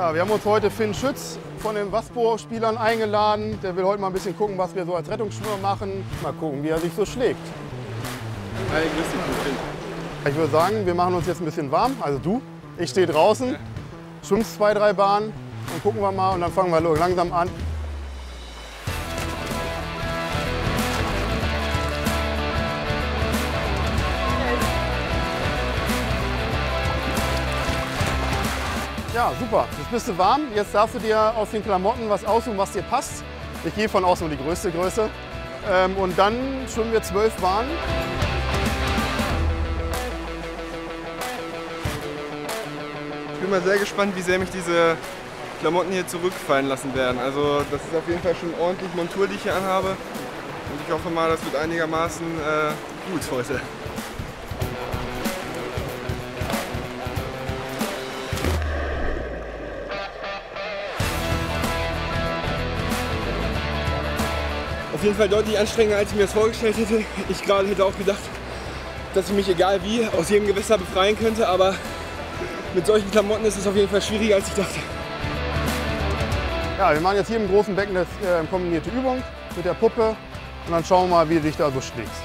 Ja, wir haben uns heute Finn Schütz von den Waspo-Spielern eingeladen. Der will heute mal ein bisschen gucken, was wir so als Rettungsschwimmer machen. Mal gucken, wie er sich so schlägt. Hi, grüß dich, Finn. Ich würde sagen, wir machen uns jetzt ein bisschen warm. Also du, ich stehe draußen, schwimmst zwei, drei Bahnen und gucken wir mal und dann fangen wir langsam an. Ja, super. Jetzt bist du warm. Jetzt darfst du dir aus den Klamotten was aussuchen, was dir passt. Ich gehe von aus nur die größte Größe. Ähm, und dann schwimmen wir zwölf Bahnen. Ich bin mal sehr gespannt, wie sehr mich diese Klamotten hier zurückfallen lassen werden. Also das ist auf jeden Fall schon ordentlich Montur, die ich hier anhabe. Und ich hoffe mal, das wird einigermaßen äh, gut heute. Auf jeden Fall deutlich anstrengender, als ich mir das vorgestellt hätte. Ich gerade hätte auch gedacht, dass ich mich egal wie aus jedem Gewässer befreien könnte, aber mit solchen Klamotten ist es auf jeden Fall schwieriger, als ich dachte. Ja, wir machen jetzt hier im großen Becken eine äh, kombinierte Übung mit der Puppe und dann schauen wir mal, wie du dich da so schlägst.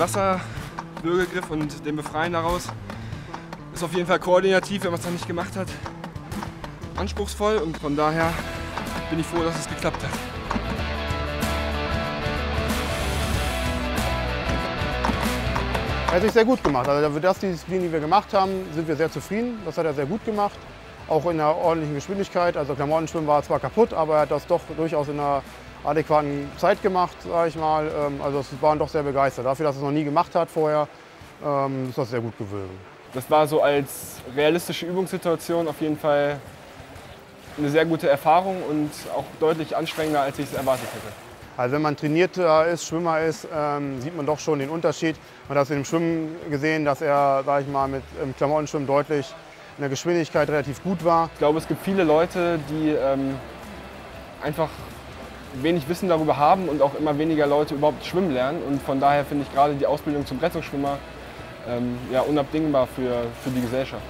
Wasserwürgegriff und den Befreien daraus ist auf jeden Fall koordinativ, wenn man es noch nicht gemacht hat, anspruchsvoll und von daher bin ich froh, dass es geklappt hat. Er hat sich sehr gut gemacht. Also für das Disziplin, die wir gemacht haben, sind wir sehr zufrieden. Das hat er sehr gut gemacht. Auch in einer ordentlichen Geschwindigkeit. Also Klamottenschwimmen war zwar kaputt, aber er hat das doch durchaus in einer adäquaten Zeit gemaes sage ich mal. Ähm, Also es waren doch sehr begeistert. Dafür, dass es noch nie gemacht hat vorher, ähm, ist das sehr gut gewesen. Das war so als realistische Übungssituation auf jeden Fall eine sehr gute Erfahrung und auch deutlich anstrengender, als ich es erwartet hätte. Also wenn man trainierter ist, Schwimmer ist, ähm, sieht man doch schon den Unterschied. Man hat das im Schwimmen gesehen, dass er, sage ich mal, mit im Klamottenschwimmen deutlich in der Geschwindigkeit relativ gut war. Ich glaube, es gibt viele Leute, die ähm, einfach wenig Wissen darüber haben und auch immer weniger Leute überhaupt schwimmen lernen. Und von daher finde ich gerade die Ausbildung zum Rettungsschwimmer ähm, ja, unabdingbar für, für die Gesellschaft.